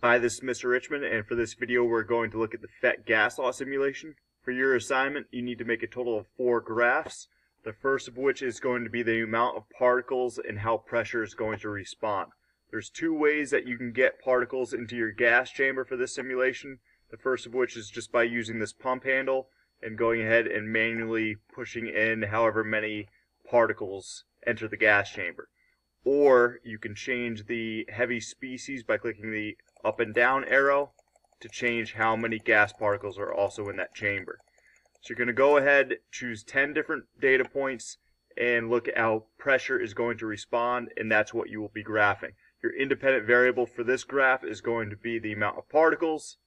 Hi, this is Mr. Richmond, and for this video we're going to look at the PhET gas law simulation. For your assignment, you need to make a total of four graphs, the first of which is going to be the amount of particles and how pressure is going to respond. There's two ways that you can get particles into your gas chamber for this simulation. The first of which is just by using this pump handle and going ahead and manually pushing in however many particles enter the gas chamber. Or you can change the heavy species by clicking the up and down arrow to change how many gas particles are also in that chamber. So you're going to go ahead, choose 10 different data points, and look at how pressure is going to respond, and that's what you will be graphing. Your independent variable for this graph is going to be the amount of particles,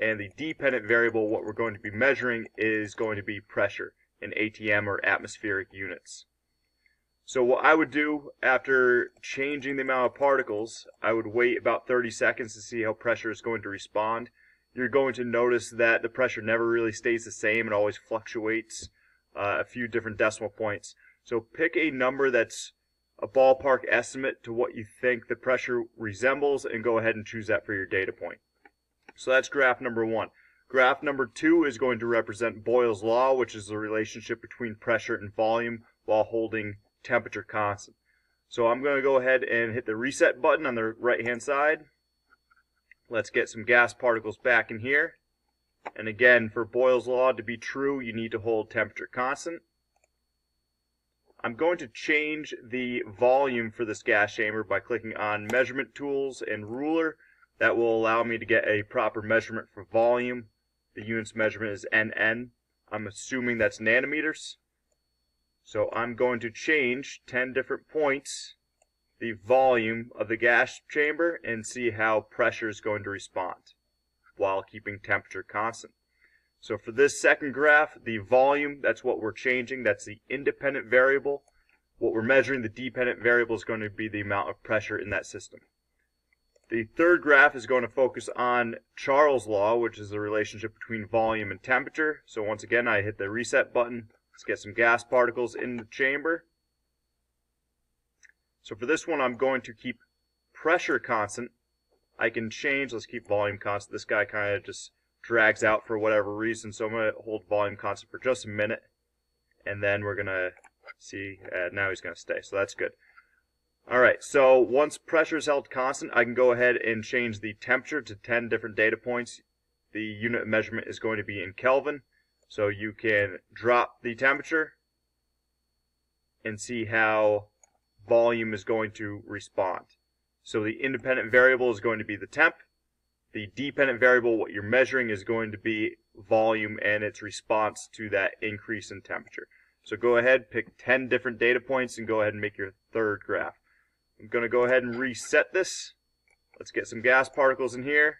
and the dependent variable, what we're going to be measuring, is going to be pressure in ATM or atmospheric units. So what I would do after changing the amount of particles, I would wait about 30 seconds to see how pressure is going to respond. You're going to notice that the pressure never really stays the same. It always fluctuates uh, a few different decimal points. So pick a number that's a ballpark estimate to what you think the pressure resembles and go ahead and choose that for your data point. So that's graph number one. Graph number two is going to represent Boyle's law, which is the relationship between pressure and volume while holding temperature constant. So I'm going to go ahead and hit the reset button on the right hand side. Let's get some gas particles back in here. And again, for Boyle's law to be true, you need to hold temperature constant. I'm going to change the volume for this gas chamber by clicking on measurement tools and ruler. That will allow me to get a proper measurement for volume. The unit's measurement is NN. I'm assuming that's nanometers. So I'm going to change 10 different points the volume of the gas chamber and see how pressure is going to respond while keeping temperature constant. So for this second graph, the volume, that's what we're changing. That's the independent variable. What we're measuring, the dependent variable, is going to be the amount of pressure in that system. The third graph is going to focus on Charles' law, which is the relationship between volume and temperature. So once again, I hit the reset button Let's get some gas particles in the chamber. So for this one, I'm going to keep pressure constant. I can change, let's keep volume constant. This guy kind of just drags out for whatever reason, so I'm going to hold volume constant for just a minute. And then we're going to see, uh, now he's going to stay, so that's good. Alright, so once pressure is held constant, I can go ahead and change the temperature to 10 different data points. The unit measurement is going to be in Kelvin. So you can drop the temperature and see how volume is going to respond. So the independent variable is going to be the temp. The dependent variable, what you're measuring, is going to be volume and its response to that increase in temperature. So go ahead, pick 10 different data points and go ahead and make your third graph. I'm going to go ahead and reset this. Let's get some gas particles in here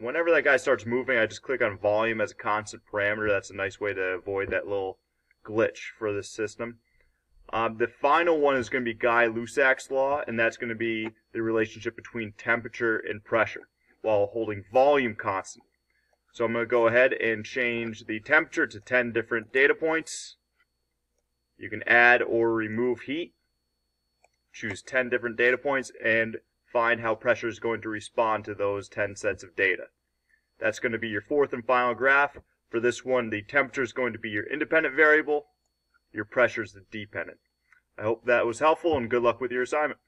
whenever that guy starts moving, I just click on volume as a constant parameter. That's a nice way to avoid that little glitch for this system. Um, the final one is going to be Guy-Lussac's law, and that's going to be the relationship between temperature and pressure while holding volume constant. So I'm going to go ahead and change the temperature to 10 different data points. You can add or remove heat. Choose 10 different data points and find how pressure is going to respond to those 10 sets of data. That's going to be your fourth and final graph. For this one, the temperature is going to be your independent variable. Your pressure is the dependent. I hope that was helpful and good luck with your assignment.